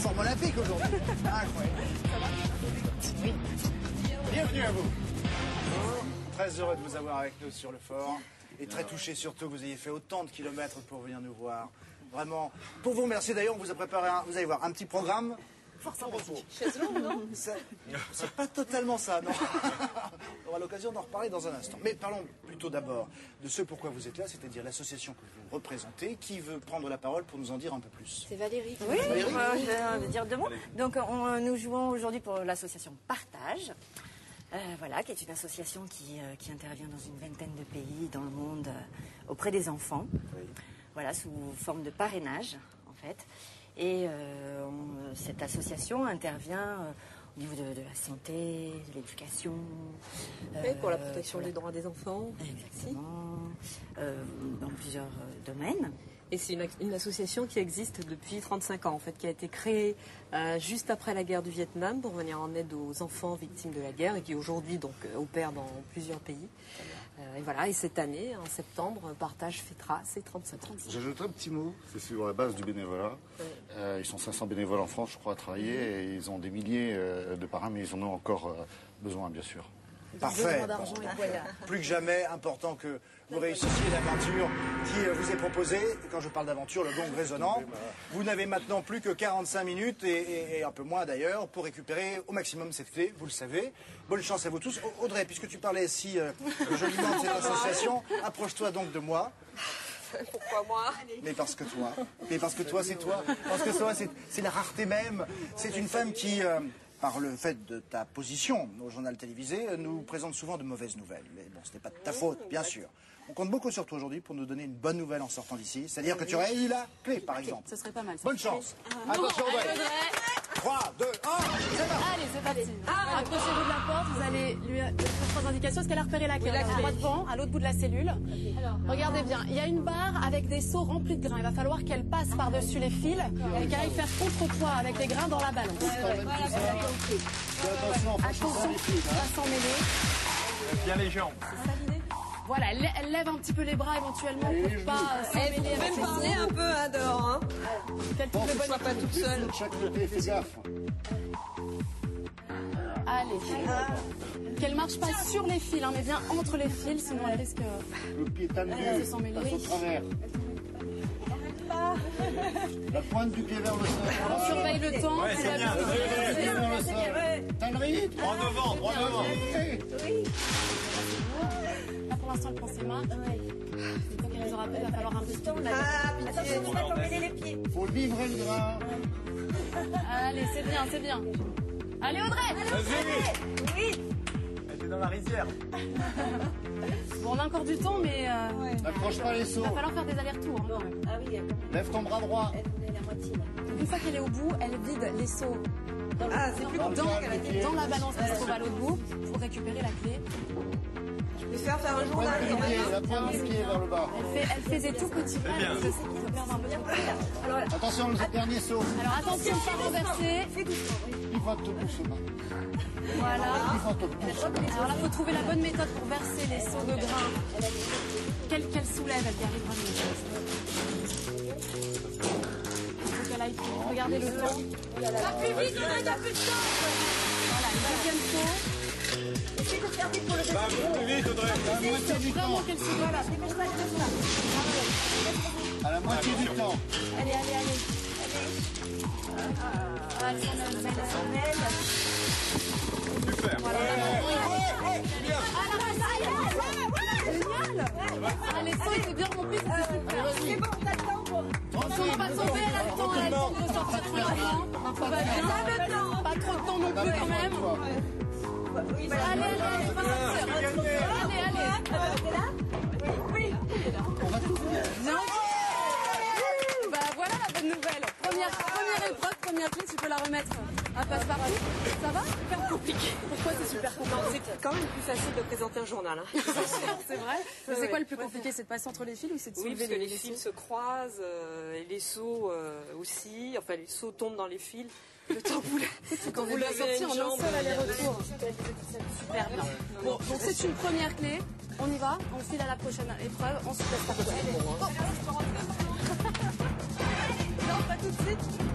forme olympique aujourd'hui. Incroyable. Bienvenue à vous. Très heureux de vous avoir avec nous sur le fort. Et très touché surtout que vous ayez fait autant de kilomètres pour venir nous voir. Vraiment, pour vous remercier d'ailleurs, on vous a préparé, vous allez voir, un petit programme fort sympathique. non C'est pas totalement ça, non. On aura l'occasion d'en reparler dans un instant. Mais parlons plutôt d'abord de ce pourquoi vous êtes là, c'est-à-dire l'association que vous représentez. Qui veut prendre la parole pour nous en dire un peu plus? C'est Valérie. Oui, Valérie euh, je vais dire deux mots. Donc, on- nous jouons aujourd'hui pour l'association Partage. euh, voilà, qui est une association qui, euh, qui intervient dans une vingtaine de pays dans le monde euh, auprès des enfants. Voilà, sous forme de parrainage, en fait. Et euh, on- cette association intervient euh, au niveau de, de la santé, de l'éducation. Pour la euh, protection pour la- des droits des enfants. Exactement. euh, dans plusieurs euh, domaines. Et c'est une, une association qui existe depuis 35 ans, en fait, qui a été créée euh, juste après la guerre du Vietnam pour venir en aide aux enfants victimes de la guerre et qui aujourd'hui donc euh, opère dans plusieurs pays. Euh, et voilà, et cette année, en septembre, Partage fêtera ses 35 ans. J'ajoute un petit mot, c'est sur la base du bénévolat. Euh, ils sont 500 bénévoles en France, je crois, à travailler, et ils ont des milliers de parrains, mais ils en ont encore besoin, bien sûr. Parfait. Plus que jamais important que vous réussissiez l'aventure qui euh, vous est proposée. Quand je parle d'aventure, le gong résonnant. Vous n'avez maintenant plus que 45 minutes et, et- et un peu moins d'ailleurs pour récupérer au maximum cette clé, vous le savez. Bonne chance à vous tous. Au- Audrey, puisque tu parlais si euh, joliment de cette association, approche-toi donc de moi. Pourquoi moi? Mais parce que toi. Mais parce que toi, c'est toi. Parce que toi, c'est c'est la rareté même. C'est une femme qui, euh, par le fait de ta position au journal télévisé, nous présente souvent de mauvaises nouvelles. Mais bon, ce n'est pas de ta faute, bien sûr. On compte beaucoup sur toi aujourd'hui pour nous donner une bonne nouvelle en sortant d'ici. C'est-à-dire que tu aurais eu la clé, par exemple. Ce serait pas mal. Bonne chance. Attention, Audrey. 3, 2, 1, c'est. Allez, c'est parti. De la porte, vous allez lui donner trois indications. Est-ce qu'elle a repéré la clé Elle est droit devant, à l'autre bout de la cellule. Regardez bien, il y a une barre avec des seaux remplis de grains. Il va falloir qu'elle passe par-dessus les fils et qu'elle aille faire contrepoids avec les grains dans la balance. Attention, Attention, pas s'en mêler. Bien les jambes. Voilà, elle, elle lève un petit peu les bras éventuellement pour pas euh, s'en mêler avec les seaux. un peu hein, dehors. Hein. Qu'elle trouve le bon Sois pas toute seule. de chaque côté, fais gaffe. Allez. Qu'elle marche pas sur les fils, hein, mais bien entre les fils, sinon elle risque. Le pied tendu, Elle se sent mêlée. passe au travers. La pointe du pied vers le On sol. surveille le temps. Ouais, c'est va bien, bien. Le pied vers le sol. T'as le rythme Droit devant, droit devant. Là, pour l'instant, elle prend ses mains. Les aura il va falloir un peu de temps. Faut livrer le grain. Allez, c'est bien, c'est bien. Allez, Audrey Vas-y. Elle était dans la rizière. Bon, on a encore du temps, mais euh, N'approche pas les seaux. il va falloir faire des allers-retours. hein, quand même. Lève ton bras droit. Une fois qu'elle est au bout, elle vide les seaux Ah, c'est plus dans, qu'elle a dit. dans la balance qui se trouve à l'autre bout pour récupérer la clé. Je vais faire faire un du pied, la pointe du pied vers le bas. Elle, fait, elle faisait tout petit pas. bien. Elle va perdre un peu de temps. Attention, le dernier saut. Alors, attention de pas renverser. Pivote doucement. Voilà. Pivote doucement. Alors là, il faut trouver la bonne méthode pour verser les seaux de grains. Quelle qu'elle soulève, elle y arrivera mieux. Il faut qu'elle aille plus vite. Regardez le temps. Voilà, le deuxième saut. À la moitié du Vraiment temps. qu'elle se voilà. À la moitié du temps. Allez, allez, allez. Ah. Super. Génial Ah, étaient bien pas tomber, elle a le temps, elle a le temps de sortir tranquillement. Tout va bien. Pas trop de temps non plus quand même. Allez, allez, allez, sortir. Allez, allez. Bien. Bah voilà la bonne nouvelle. Première, première épreuve, première clé, tu peux la remettre à passe-partout. Ça va? Super compliqué. Pourquoi c'est super compliqué? C'est quand même plus facile de présenter un journal. Hein. C'est vrai? Mais c'est quoi le plus compliqué? C'est de passer entre les fils ou c'est de Oui, soulever parce que les fils se croisent, euh, et les seaux euh, aussi. Enfin, les seaux tombent dans les fils. Le temps vous, quand vous l'a l'avez à une jambe, seul aller-retour. Super bien. Bon, donc c'est une première clé. On y va, on file à la prochaine épreuve, on se laisse pas oh. Non, pas tout de suite.